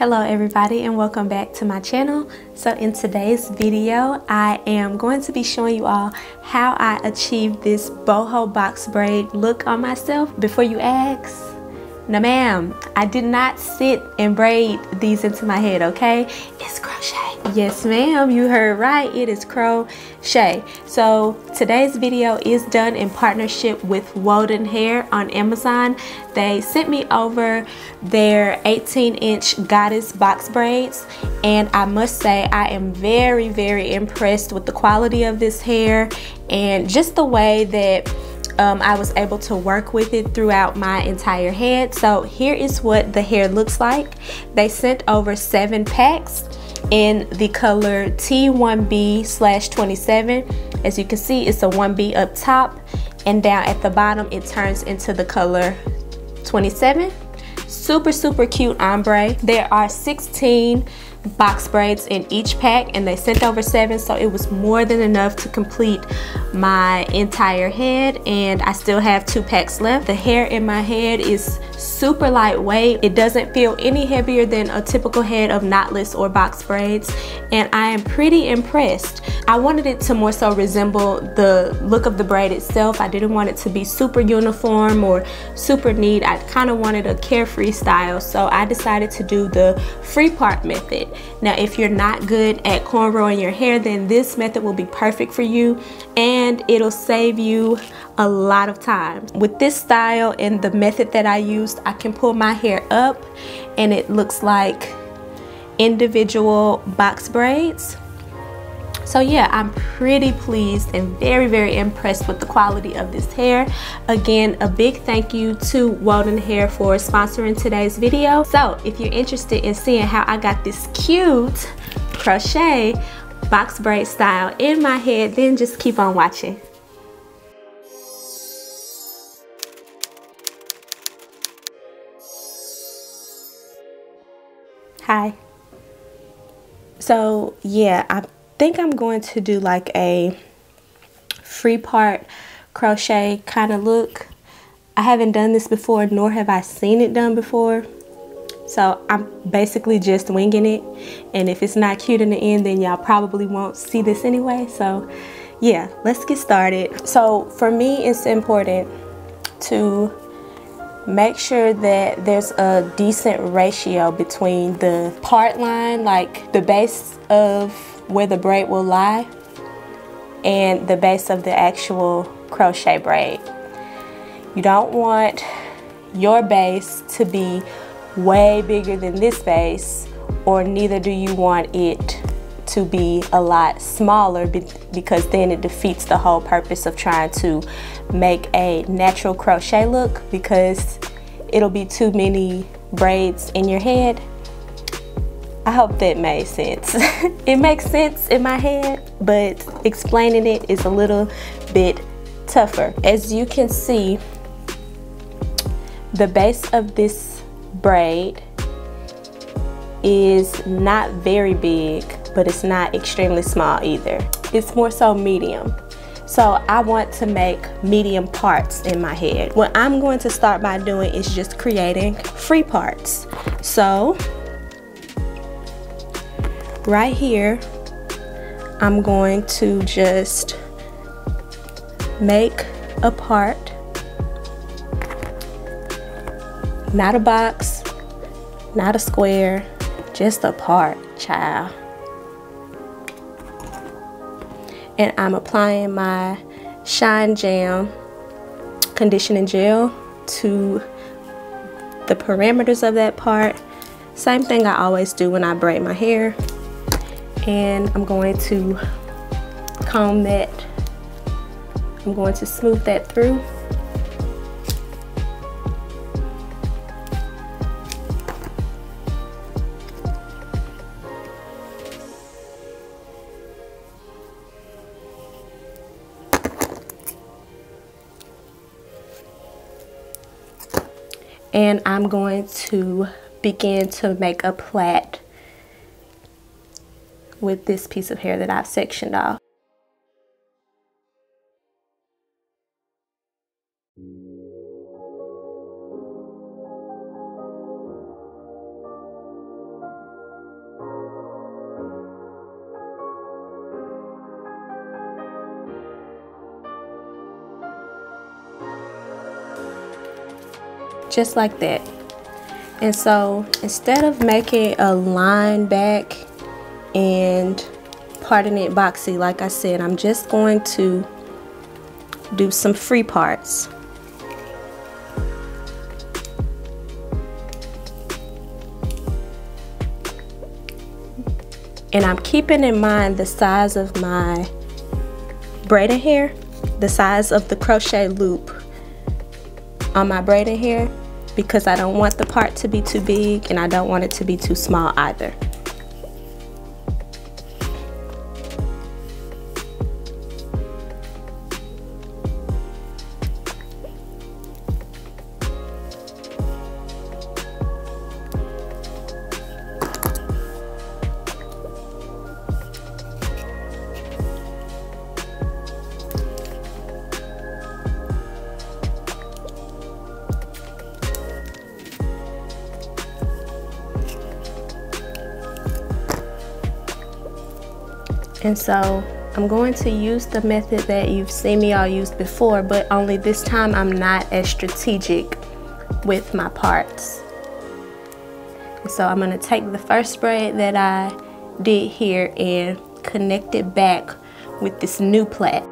Hello everybody and welcome back to my channel. So in today's video, I am going to be showing you all how I achieved this boho box braid look on myself. Before you ask, no ma'am, I did not sit and braid these into my head, okay? It's crochet. Yes ma'am, you heard right, it is crochet. So today's video is done in partnership with Wodun Hair on Amazon. They sent me over their 18 inch goddess box braids and I must say I am very very impressed with the quality of this hair and just the way that um, I was able to work with it throughout my entire head. So here is what the hair looks like. They sent over seven packs in the color T1B slash 27. As you can see, it's a 1B up top and down at the bottom, it turns into the color 27. Super, super cute ombre. There are 16 box braids in each pack and they sent over seven so it was more than enough to complete my entire head and I still have two packs left. The hair in my head is super lightweight. It doesn't feel any heavier than a typical head of knotless or box braids and I am pretty impressed. I wanted it to more so resemble the look of the braid itself. I didn't want it to be super uniform or super neat. I kind of wanted a carefree style so I decided to do the free part method. Now if you're not good at cornrowing your hair then this method will be perfect for you and it'll save you a lot of time. With this style and the method that I used I can pull my hair up and it looks like individual box braids. So yeah, I'm pretty pleased and very, very impressed with the quality of this hair. Again, a big thank you to Wodun Hair for sponsoring today's video. So if you're interested in seeing how I got this cute crochet box braid style in my head, then just keep on watching. Hi. So yeah, I think I'm going to do like a free part crochet kind of look. I haven't done this before, nor have I seen it done before. So I'm basically just winging it. And if it's not cute in the end, then y'all probably won't see this anyway. So yeah, let's get started. So for me, it's important to make sure that there's a decent ratio between the part line, like the base of where the braid will lie and the base of the actual crochet braid. You don't want your base to be way bigger than this base or neither do you want it to be a lot smaller because then it defeats the whole purpose of trying to make a natural crochet look because it'll be too many braids in your head I hope that made sense. it makes sense in my head, but explaining it is a little bit tougher. As you can see, the base of this braid is not very big, but it's not extremely small either. It's more so medium. So I want to make medium parts in my head. What I'm going to start by doing is just creating free parts. So right here, I'm going to just make a part, not a box, not a square, just a part, child. And I'm applying my Shine Jam conditioning gel to the parameters of that part. Same thing I always do when I braid my hair. And I'm going to comb that. I'm going to smooth that through and I'm going to begin to make a plait with this piece of hair that I've sectioned off. Just like that. And so instead of making a line back and parting it boxy, like I said, I'm just going to do some free parts. And I'm keeping in mind the size of my braided hair, the size of the crochet loop on my braided hair because I don't want the part to be too big and I don't want it to be too small either. And so I'm going to use the method that you've seen me all use before, but only this time I'm not as strategic with my parts. So I'm gonna take the first braid that I did here and connect it back with this new plait.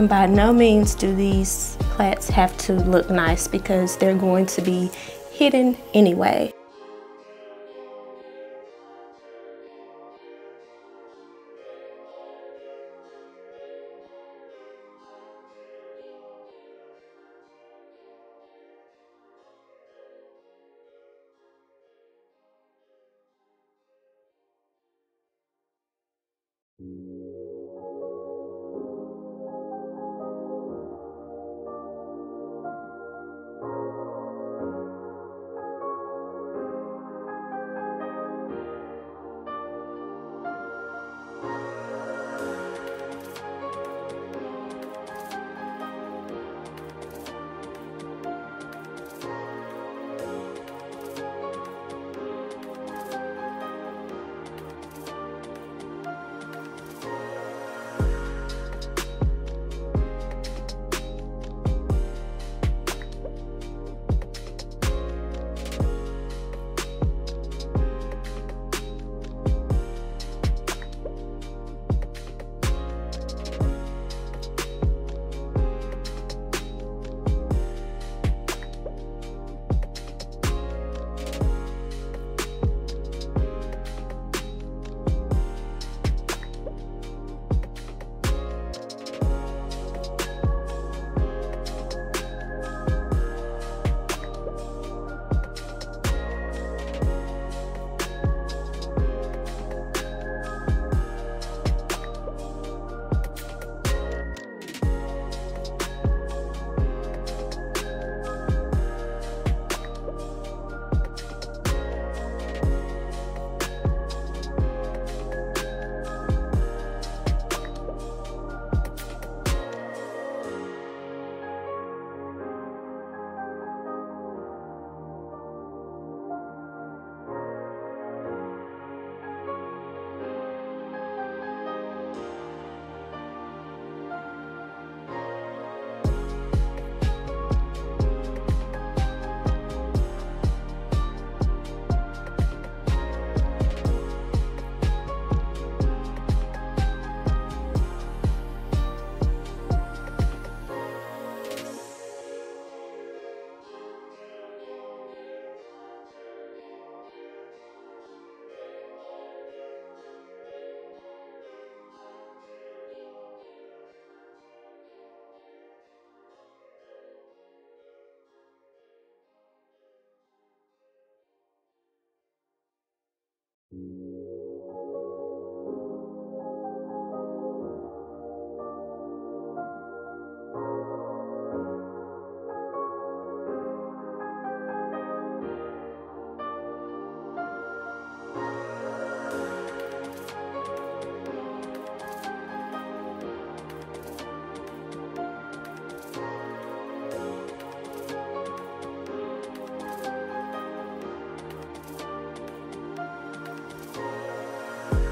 And by no means do these plaits have to look nice because they're going to be hidden anyway.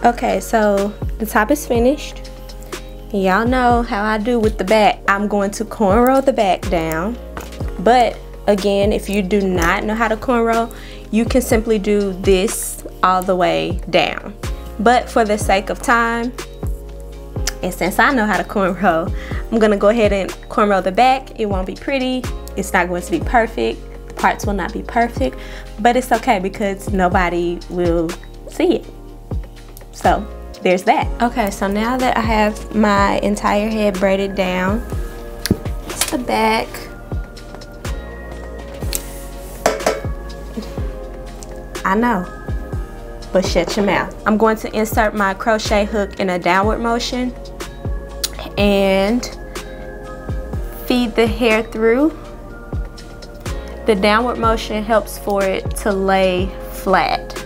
Okay, so the top is finished. Y'all know how I do with the back. I'm going to cornrow the back down. But again, if you do not know how to cornrow, you can simply do this all the way down. But for the sake of time, and since I know how to cornrow, I'm gonna go ahead and cornrow the back. It won't be pretty. It's not going to be perfect. The parts will not be perfect, but it's okay because nobody will see it. So there's that. Okay, so now that I have my entire head braided down, it's the back. I know, but shut your mouth. I'm going to insert my crochet hook in a downward motion and feed the hair through. The downward motion helps for it to lay flat.